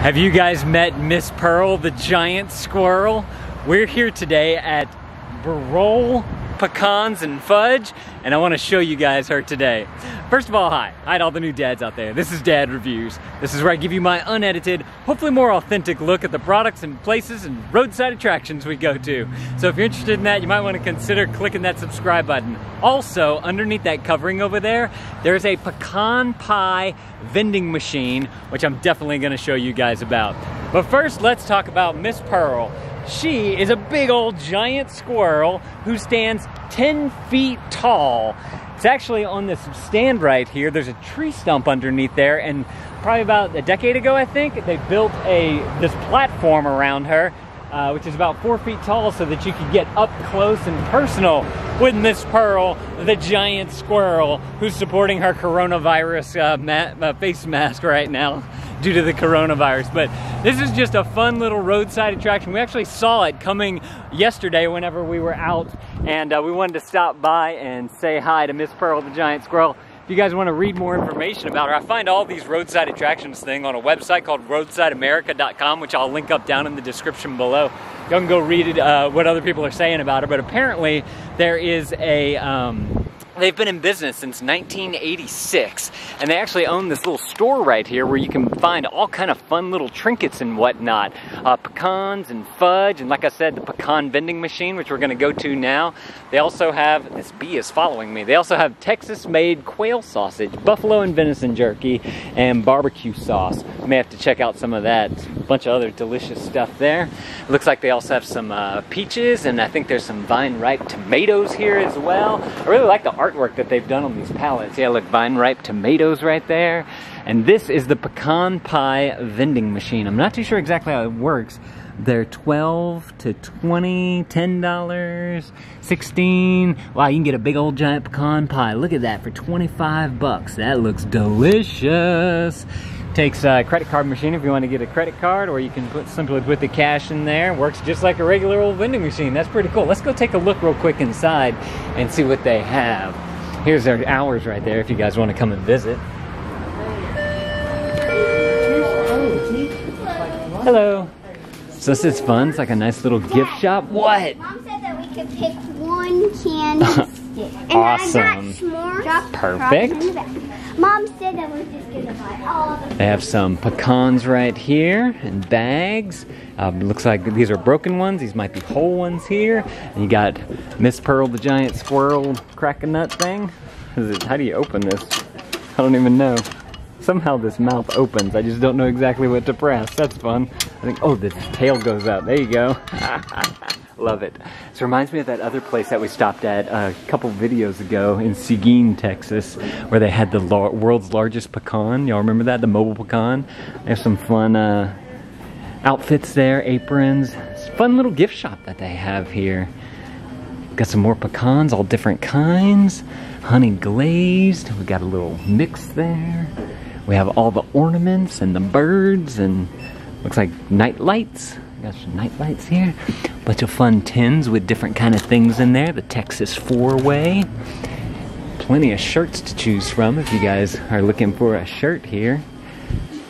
Have you guys met Miss Pearl, the giant squirrel? We're here today at Berdoll Pecans and Fudge, and I want to show you guys her today. First of all, hi. Hi to all the new dads out there. This is Dad Reviews. This is where I give you my unedited, hopefully more authentic look at the products and places and roadside attractions we go to. So if you're interested in that, you might want to consider clicking that subscribe button. Also, underneath that covering over there, there's a pecan pie vending machine, which I'm definitely going to show you guys about. But first, let's talk about Miss Pearl. She is a big old giant squirrel who stands 10 feet tall. It's actually on this stand right here. There's a tree stump underneath there, and probably about a decade ago, I think, they built a this platform around her, uh, which is about four feet tall, so that you could get up close and personal with Miss Pearl, the giant squirrel, who's supporting her coronavirus uh, ma uh, face mask right now due to the coronavirus. But this is just a fun little roadside attraction. We actually saw it coming yesterday whenever we were out and uh, we wanted to stop by and say hi to Miss Pearl the Giant Squirrel. If you guys want to read more information about her, I find all these roadside attractions thing on a website called roadsideamerica.com, which I'll link up down in the description below. You can go read it, uh, what other people are saying about her, but apparently there is a, um, They've been in business since 1986, and they actually own this little store right here where you can find all kind of fun little trinkets and whatnot. Uh, pecans and fudge, and like I said, the pecan vending machine, which we're gonna go to now. They also have, this bee is following me, they also have Texas-made quail sausage, buffalo and venison jerky, and barbecue sauce. I may have to check out some of that. A bunch of other delicious stuff there. Looks like they also have some uh, peaches, and I think there's some vine-ripe tomatoes here as well. I really like the artwork that they've done on these pallets. Yeah, look, vine ripe tomatoes right there. And this is the pecan pie vending machine. I'm not too sure exactly how it works. They're 12 to 20, $10, 16. Wow, you can get a big old giant pecan pie. Look at that for 25 bucks. That looks delicious. Takes a credit card machine if you want to get a credit card, or you can put simply put the cash in there. Works just like a regular old vending machine. That's pretty cool. Let's go take a look real quick inside and see what they have. Here's their hours right there if you guys want to come and visit. Hello. So this is fun. It's like a nice little gift shop. What? Mom said that we could pick one candy stick. And awesome. I got s'mores. Perfect. Mom said that we're just gonna buy all the. They have some pecans right here and bags. Um, looks like these are broken ones. These might be whole ones here. And you got Miss Pearl the giant squirrel crack a nut thing. It, how do you open this? I don't even know. Somehow this mouth opens. I just don't know exactly what to press. That's fun. I think, oh, the tail goes out. There you go. Love it. This reminds me of that other place that we stopped at a couple videos ago in Seguin, Texas, where they had the world's largest pecan. Y'all remember that? The mobile pecan? They have some fun uh, outfits there, aprons. Fun little gift shop that they have here. Got some more pecans, all different kinds. Honey glazed. We got a little mix there. We have all the ornaments and the birds and looks like night lights. Got some night lights here. Bunch of fun tins with different kind of things in there. The Texas four-way. Plenty of shirts to choose from if you guys are looking for a shirt here.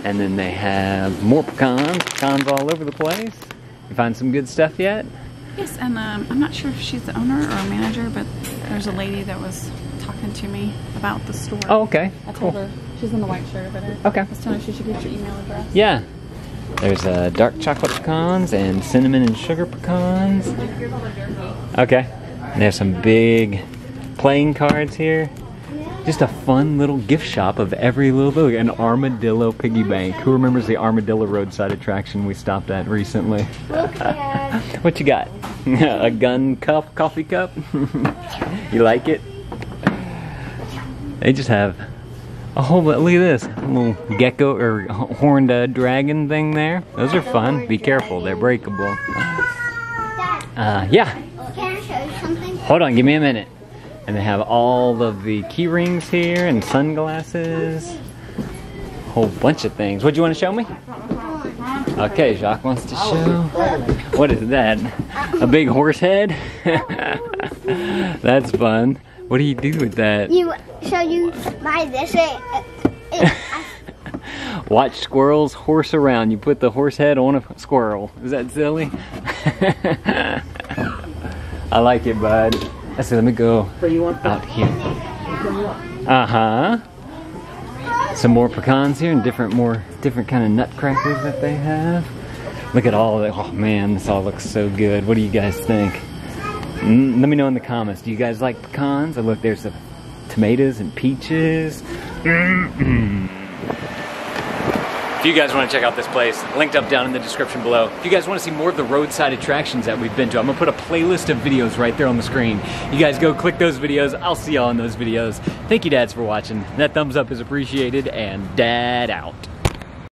And then they have more pecans, pecans all over the place. You find some good stuff yet? Yes, and um, I'm not sure if she's the owner or a manager, but there's a lady that was talking to me about the store. Oh, okay. I told cool. her she's in the white shirt, but I okay. was telling her she should get your email address. Yeah. There's uh, dark chocolate pecans and cinnamon and sugar pecans. Okay. And there's some big playing cards here. Just a fun little gift shop of every little thing. An armadillo piggy bank. Who remembers the armadillo roadside attraction we stopped at recently? what you got? a gun cup, coffee cup? you like it? They just have a whole look at this little gecko or horned uh, dragon thing there. Those are fun. Be careful, they're breakable. Uh, yeah. Can I show you something? Hold on, give me a minute. And they have all of the key rings here and sunglasses. A whole bunch of things. What do you want to show me? Okay, Jacques wants to show. What is that? A big horse head? That's fun. What do you do with that? You so you buy this. It, it, Watch squirrels horse around. You put the horse head on a squirrel. Is that silly? I like it, bud. I said, let me go out here. Uh huh. Some more pecans here and different, more different kind of nutcrackers that they have. Look at all of it. Oh man, this all looks so good. What do you guys think? Let me know in the comments. Do you guys like pecans? Oh, look, there's the tomatoes and peaches. If you guys want to check out this place, linked up down in the description below. If you guys want to see more of the roadside attractions that we've been to, I'm going to put a playlist of videos right there on the screen. You guys go click those videos. I'll see y'all in those videos. Thank you, dads, for watching. That thumbs up is appreciated, and dad out.